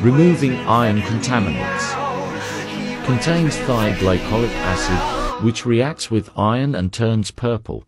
removing iron contaminants. Contains thioglycolic acid, which reacts with iron and turns purple.